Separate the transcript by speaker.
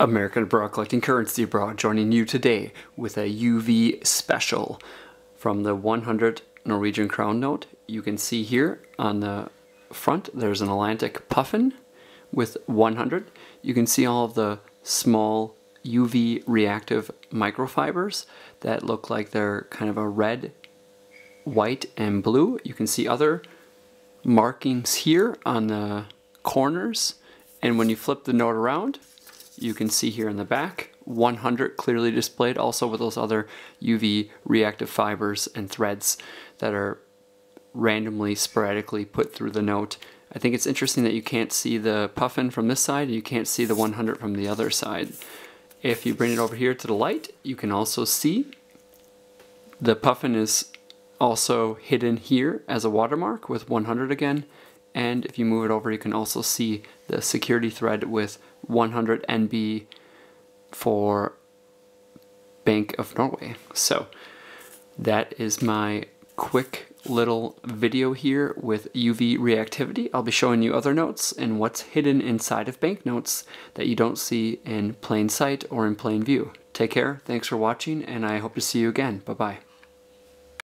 Speaker 1: American Abroad Collecting Currency Abroad joining you today with a UV special from the 100 Norwegian crown note. You can see here on the front there's an Atlantic puffin with 100. You can see all of the small UV reactive microfibers that look like they're kind of a red, white, and blue. You can see other markings here on the corners and when you flip the note around you can see here in the back 100 clearly displayed also with those other UV reactive fibers and threads that are randomly sporadically put through the note. I think it's interesting that you can't see the puffin from this side and you can't see the 100 from the other side. If you bring it over here to the light you can also see the puffin is also hidden here as a watermark with 100 again and if you move it over you can also see the security thread with 100 NB for Bank of Norway. So that is my quick little video here with UV reactivity. I'll be showing you other notes and what's hidden inside of banknotes that you don't see in plain sight or in plain view. Take care, thanks for watching, and I hope to see you again. Bye-bye.